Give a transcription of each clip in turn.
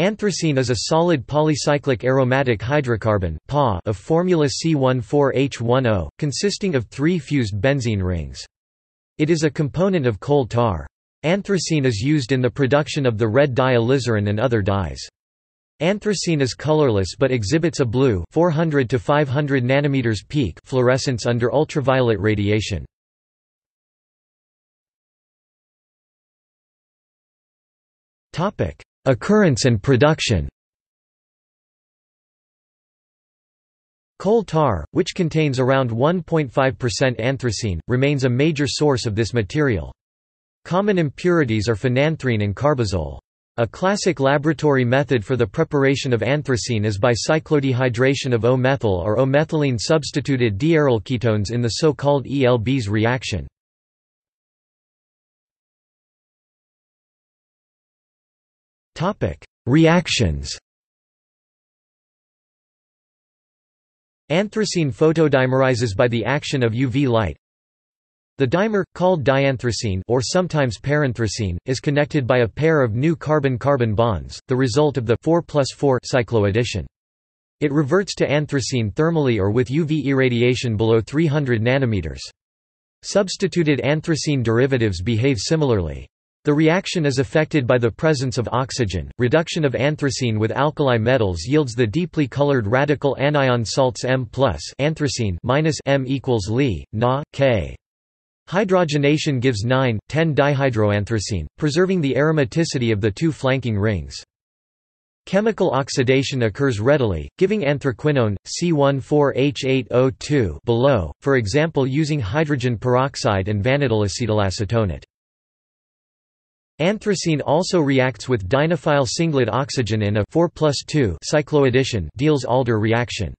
Anthracene is a solid polycyclic aromatic hydrocarbon of formula C14H10, consisting of three fused benzene rings. It is a component of coal tar. Anthracene is used in the production of the red dye alizarin and other dyes. Anthracene is colorless but exhibits a blue 400 to 500 nanometers peak fluorescence under ultraviolet radiation. Topic: Occurrence and production Coal tar, which contains around 1.5% anthracene, remains a major source of this material. Common impurities are phenanthrene and carbazole. A classic laboratory method for the preparation of anthracene is by cyclodehydration of O-methyl or O-methylene substituted diaryl ketones in the so-called Elbs reaction. Reactions Anthracene photodimerizes by the action of UV light. The dimer, called dianthracene or sometimes paranthracene, is connected by a pair of new carbon-carbon bonds, the result of the 4 plus 4 cycloaddition. It reverts to anthracene thermally or with UV irradiation below 300 nanometers. Substituted anthracene derivatives behave similarly. The reaction is affected by the presence of oxygen. Reduction of anthracene with alkali metals yields the deeply colored radical anion salts M anthracene M equals Li, Na, K. Hydrogenation gives 9,10-dihydroanthracene, preserving the aromaticity of the two flanking rings. Chemical oxidation occurs readily, giving anthraquinone, C14H8O2 below, for example using hydrogen peroxide and vanadyl acetylacetonate. Anthracene also reacts with dienophile singlet oxygen in a 4 2 cycloaddition Diels-Alder reaction.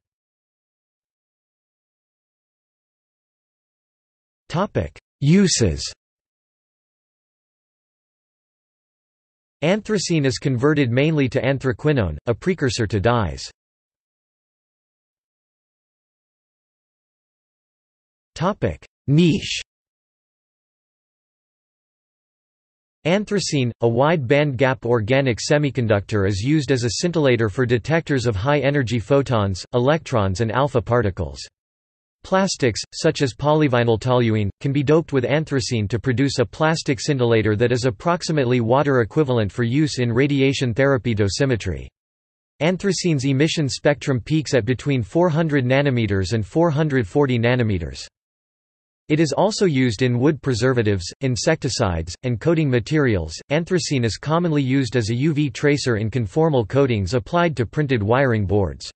Uses. Anthracene is converted mainly to anthraquinone, a precursor to dyes. Niche. Anthracene, a wide bandgap organic semiconductor is used as a scintillator for detectors of high-energy photons, electrons and alpha particles. Plastics, such as polyvinyl toluene, can be doped with anthracene to produce a plastic scintillator that is approximately water equivalent for use in radiation therapy dosimetry. Anthracene's emission spectrum peaks at between 400 nanometers and 440 nanometers. It is also used in wood preservatives, insecticides, and coating materials. Anthracene is commonly used as a UV tracer in conformal coatings applied to printed wiring boards.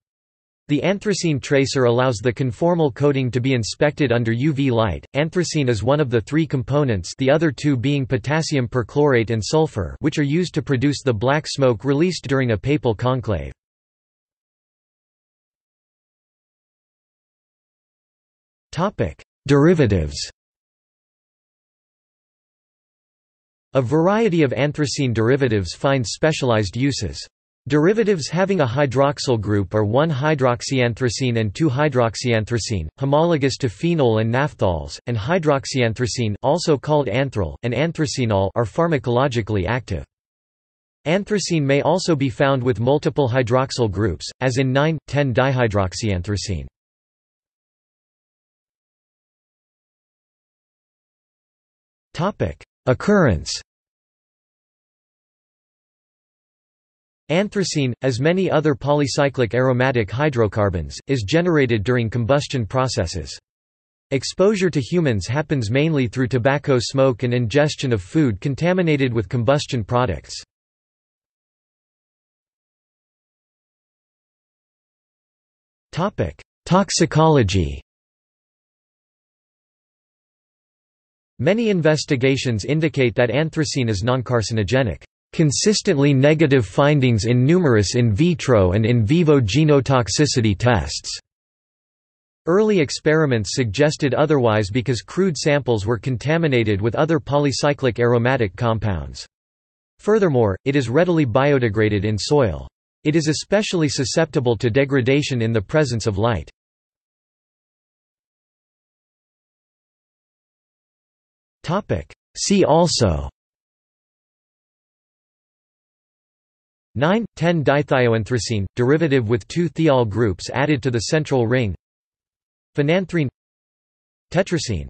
The anthracene tracer allows the conformal coating to be inspected under UV light. Anthracene is one of the three components, the other two being potassium perchlorate and sulfur, which are used to produce the black smoke released during a papal conclave. Topic: Derivatives A variety of anthracene derivatives find specialized uses. Derivatives having a hydroxyl group are 1-hydroxyanthracene and 2-hydroxyanthracene, homologous to phenol and naphthols, and hydroxyanthracene also called anthrol, and anthracenol are pharmacologically active. Anthracene may also be found with multiple hydroxyl groups, as in 9,10-dihydroxyanthracene. Topic: Occurrence. Anthracene, as many other polycyclic aromatic hydrocarbons, is generated during combustion processes. Exposure to humans happens mainly through tobacco smoke and ingestion of food contaminated with combustion products. Toxicology Many investigations indicate that anthracene is noncarcinogenic. Consistently negative findings in numerous in vitro and in vivo genotoxicity tests. Early experiments suggested otherwise because crude samples were contaminated with other polycyclic aromatic compounds. Furthermore, it is readily biodegraded in soil. It is especially susceptible to degradation in the presence of light. Topic. See also. 9, 10-dithioanthracene, derivative with two thiol groups added to the central ring. Phenanthrene Tetracene